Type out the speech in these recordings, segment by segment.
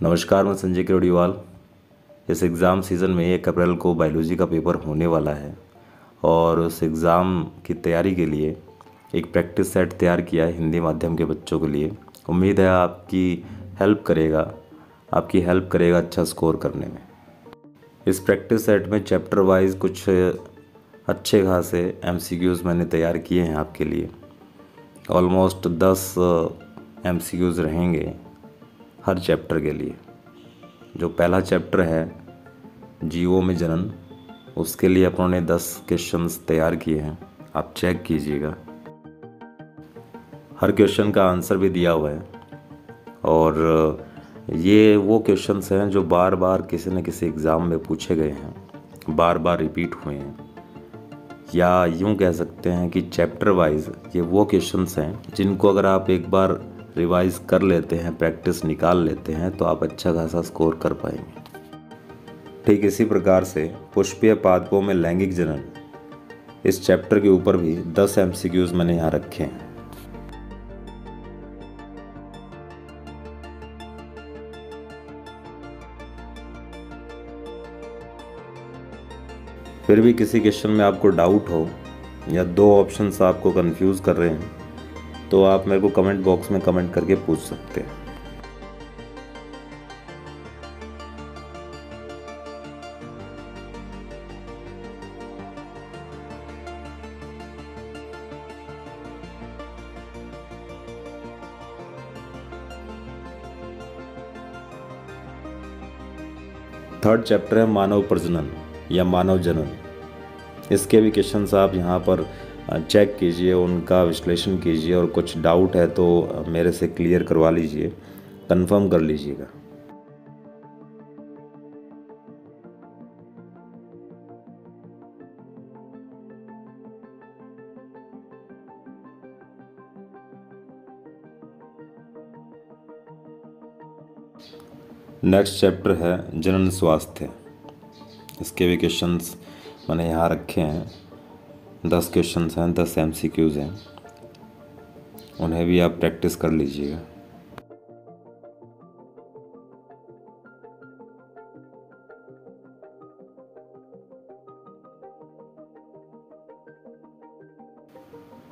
नमस्कार, मैं संजय किरोड़ीवाल। इस एग्ज़ाम सीज़न में एक अप्रैल को बायोलॉजी का पेपर होने वाला है और उस एग्ज़ाम की तैयारी के लिए एक प्रैक्टिस सेट तैयार किया है हिंदी माध्यम के बच्चों के लिए। उम्मीद है आपकी हेल्प करेगा, आपकी हेल्प करेगा अच्छा स्कोर करने में। इस प्रैक्टिस सेट में चैप्टर वाइज कुछ अच्छे खासे एम मैंने तैयार किए हैं आपके लिए। ऑलमोस्ट दस एम रहेंगे। हर चैप्टर के लिए। जो पहला चैप्टर है, जीवो में जनन, उसके लिए अपनों ने दस क्वेश्चंस तैयार किए हैं। आप चेक कीजिएगा। हर क्वेश्चन का आंसर भी दिया हुआ है। और, ये वो क्वेश्चंस हैं जो बार बार किसी न किसी एग्ज़ाम में पूछे गए हैं। बार बार रिपीट हुए हैं। या यूँ कह सकते हैं कि चैप्टर वाइज ये वो क्वेश्चंस हैं जिनको अगर आप एक बार रिवाइज कर लेते हैं प्रैक्टिस निकाल लेते हैं तो आप अच्छा खासा स्कोर कर पाएँगे। ठीक इसी प्रकार से पुष्पीय पादपों में लैंगिक जनन। इस चैप्टर के ऊपर भी 10 एम मैंने यहाँ रखे हैं। फिर भी किसी क्वेश्चन में आपको डाउट हो या दो ऑप्शंस आपको कंफ्यूज कर रहे हैं तो आप मेरे को कमेंट बॉक्स में कमेंट करके पूछ सकते हैं। थर्ड चैप्टर है मानव प्रजनन या मानव जनन। इसके भी क्वेश्चन आप यहाँ पर चेक कीजिए, उनका विश्लेषण कीजिए और कुछ डाउट है तो मेरे से क्लियर करवा लीजिए कंफर्म कर लीजिएगा। नेक्स्ट चैप्टर है जनन स्वास्थ्य। इसके भी क्वेश्चंस मैंने यहाँ रखे हैं। दस क्वेश्चन हैं, दस एम हैं। उन्हें भी आप प्रैक्टिस कर लीजिएगा।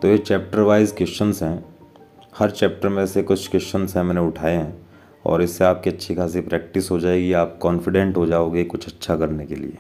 तो ये चैप्टर वाइज क्वेश्चंस हैं। हर चैप्टर में से कुछ क्वेश्चंस हैं, मैंने उठाए हैं। और इससे आपकी अच्छी खासी प्रैक्टिस हो जाएगी, आप कॉन्फिडेंट हो जाओगे कुछ अच्छा करने के लिए।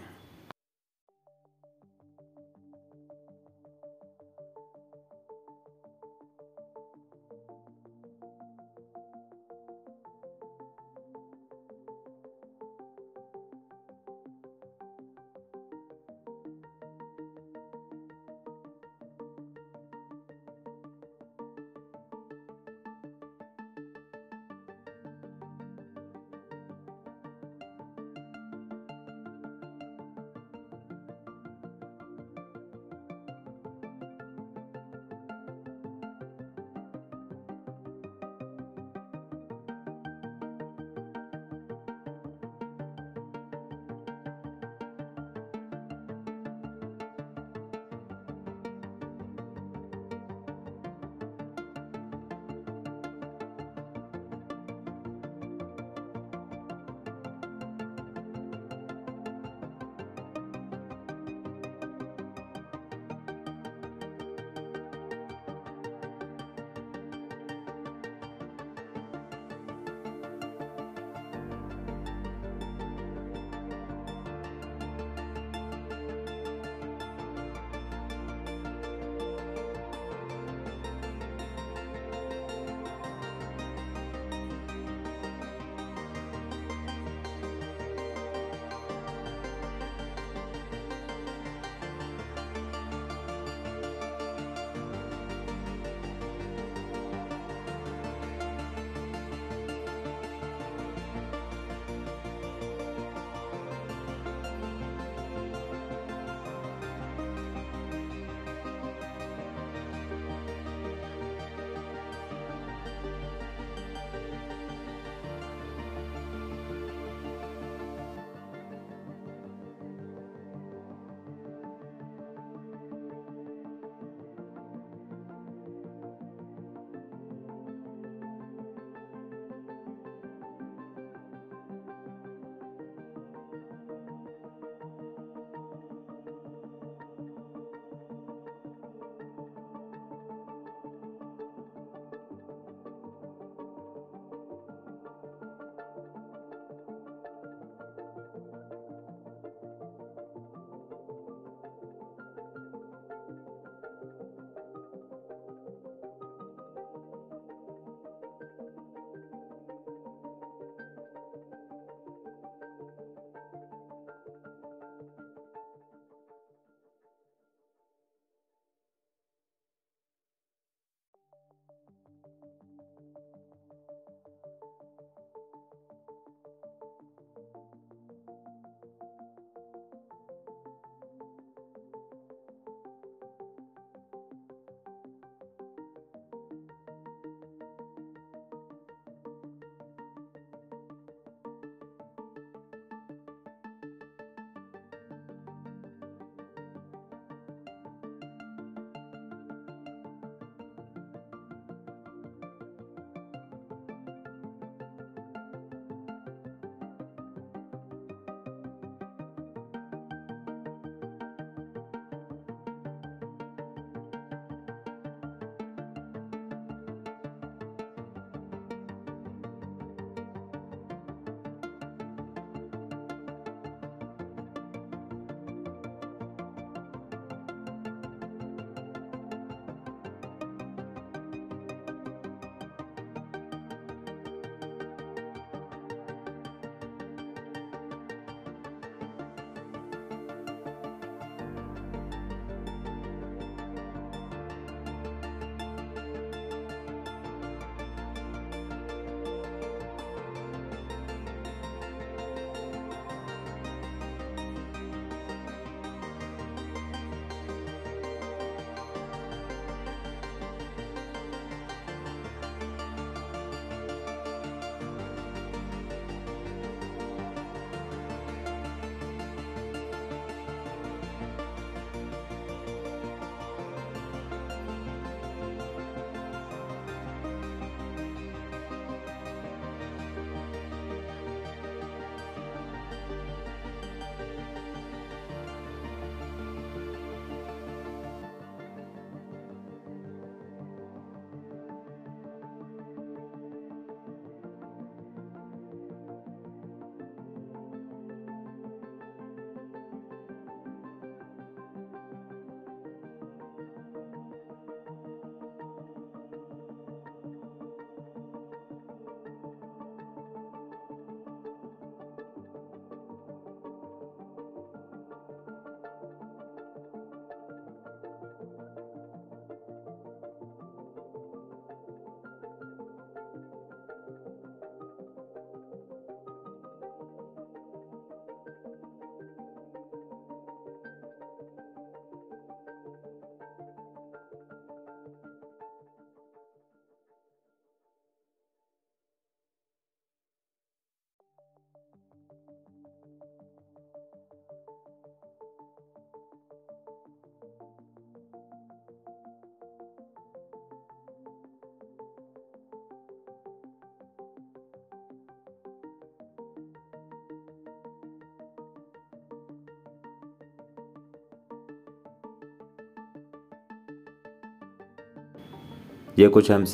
ये कुछ एम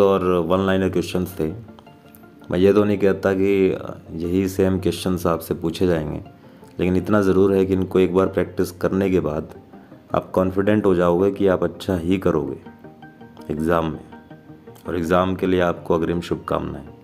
और वन लाइनर क्वेश्चन थे। मैं ये तो नहीं कहता कि यही सेम क्वेश्चन आपसे पूछे जाएँगे, लेकिन इतना ज़रूर है कि इनको एक बार प्रैक्टिस करने के बाद आप कॉन्फिडेंट हो जाओगे कि आप अच्छा ही करोगे एग्ज़ाम में। और एग्ज़ाम के लिए आपको अग्रिम शुभकामनाएँ।